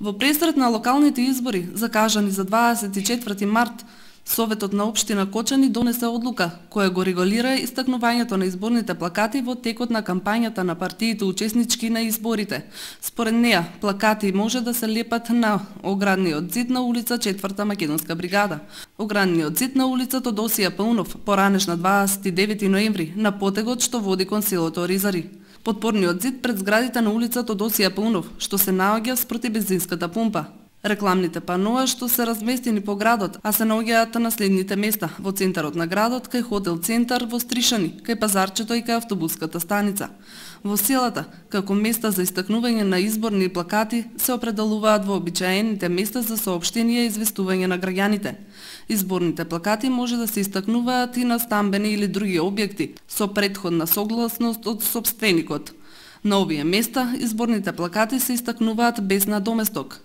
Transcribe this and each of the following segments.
Во пресрет на локалните избори, закажани за 24 март, Советот на Обштина Кочани донесе одлука, која го регулира истакнувањето на изборните плакати во текот на кампањата на партиите учеснички на изборите. Според неа, плакати може да се лепат на оградниот зид на улица 4 Македонска бригада, оградниот зид на улица Тодосија Пълнов, поранеш на 29 ноември, на потегот што води кон селото Ризари. Подпорниот зид пред зградите на улицата Тодосија Паунов, што се наоѓа спроти бензинската пумпа, Рекламните паноа што се разместени по градот, а се наоѓаат на следните места: во центарот на градот, кај хотел Центар, во Стришани, кај пазарчето и кај автобуската станица. Во селата, како места за истакнување на изборни плакати, се определуваат вообичаените места за соопштенија и известување на граѓаните. Изборните плакати може да се истакнуваат и на стамбени или други објекти, со предходна согласност од собственикот. На овие места, изборните плакати се истакнуваат без надоместок,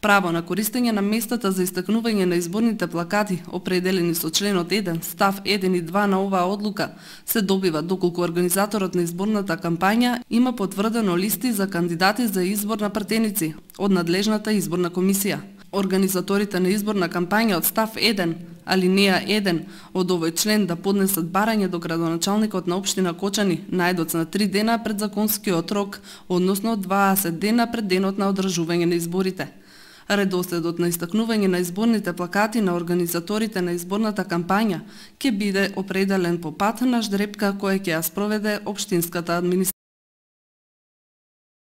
Право на користење на местата за истакнување на изборните плакати, определени со членот 1, став 1 и 2 на оваа одлука, се добива доколку организаторот на изборната кампања има потврдено листи за кандидати за избор на пратеници од надлежната изборна комисија. Организаторите на изборна кампања од став 1, алинеја 1 од овој член да поднесат барање до градоначалникот на општина Кочани најдоцна три 3 дена пред законскиот рок, односно 20 дена пред денот на одржување на изборите. Редоследот на истакнување на изборните плакати на организаторите на изборната кампања ќе биде определен по пат на ждрепка која ќе ја спроведе Обштинската администрација.